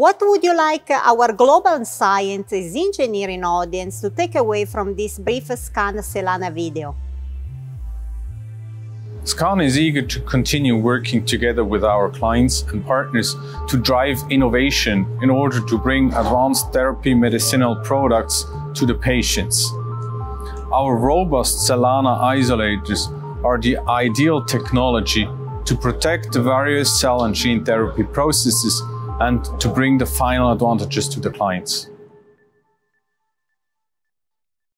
What would you like our global scientist engineering audience to take away from this brief SKAN Cellana video? SKAN is eager to continue working together with our clients and partners to drive innovation in order to bring advanced therapy medicinal products to the patients. Our robust Cellana isolators are the ideal technology to protect the various cell and gene therapy processes and to bring the final advantages to the clients.